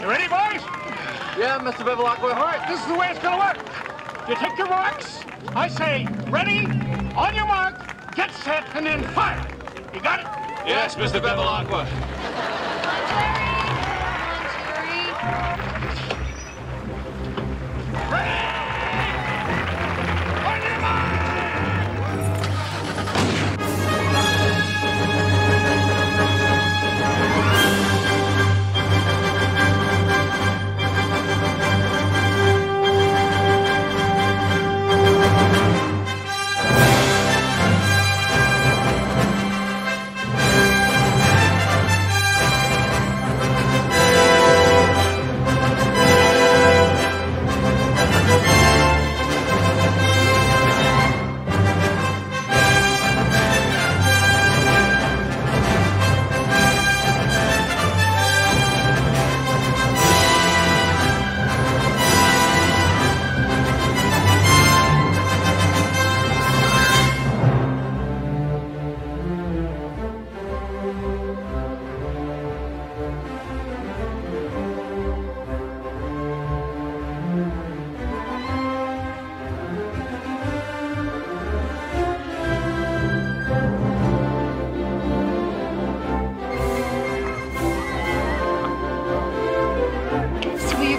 You ready, boys? Yeah, Mr. Bevilacqua. All right, this is the way it's gonna work. You take your marks. I say, ready, on your mark, get set, and then fire. You got it? Yes, Mr. Bevilacqua.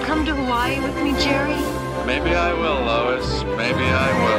Come to Hawaii with me, Jerry? Maybe I will, Lois. Maybe I will.